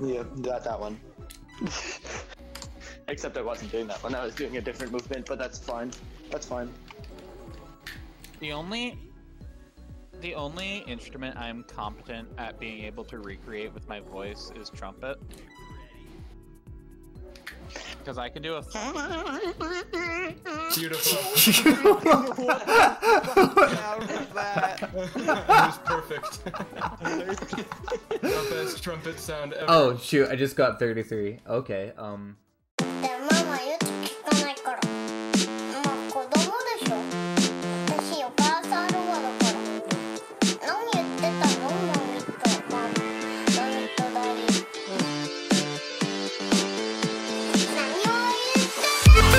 Yeah, got that one. Except I wasn't doing that one. I was doing a different movement, but that's fine. That's fine. The only the only instrument I'm competent at being able to recreate with my voice is trumpet. Because I can do a Beautiful. How was that? that was perfect. the best trumpet sound ever. Oh shoot! I just got 33. Okay. Um.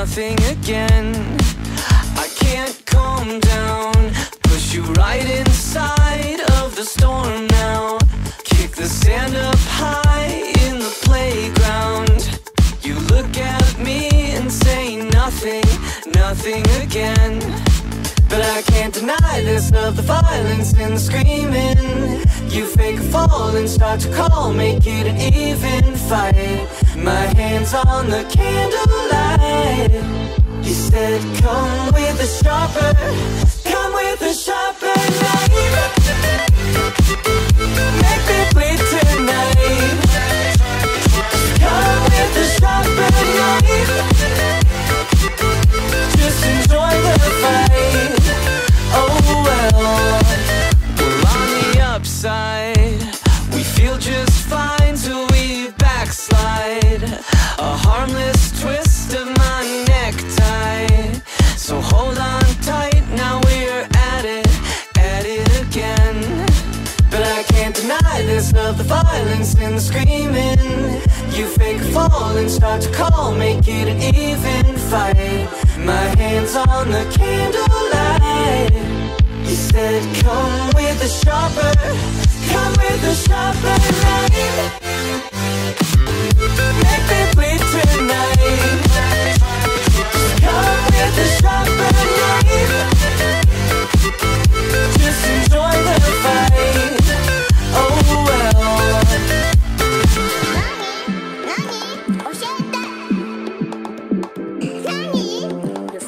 nothing again. I can't calm down. Push you right inside of the storm now. Kick the sand up high in the playground. You look at me and say nothing, nothing again. But I can't deny this of the violence and the screaming. You fake a fall and start to call, make it an even fight. My hands on the candlelight. You said, Come with a sharper, come with a sharper violence and the screaming. You fake a fall and start to call, make it an even fight. My hands on the candlelight.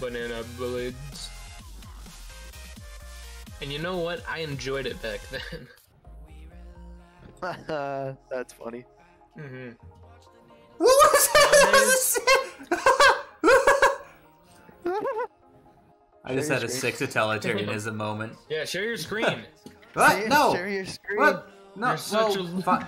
Banana blades. And you know what? I enjoyed it back then. That's funny. hmm What was that? I just had a six totalitarianism moment. Yeah, share your screen. What? No. Share your screen. What? No. You're such no. a fi-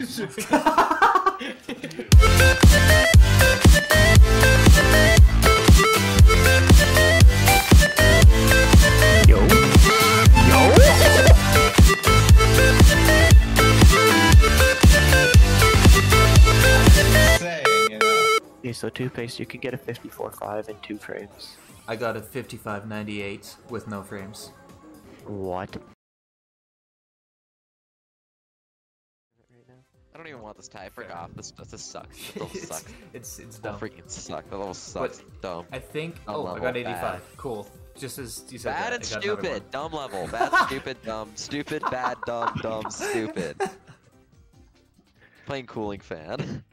so toothpaste, you could get a 54.5 in two frames. I got a 5598 with no frames. What? I don't even want this tie. Frick off. This this sucks. This level it's, sucks. it's it's That dumb. freaking suck. That level sucks. Dumb. I think. Dumb Oh, I got 85. bad. Cool. Just as you said Bad that, and I got another one. stupid. Dumb level. Bad, stupid, dumb. Stupid, bad, dumb, dumb, stupid. Playing cooling fan.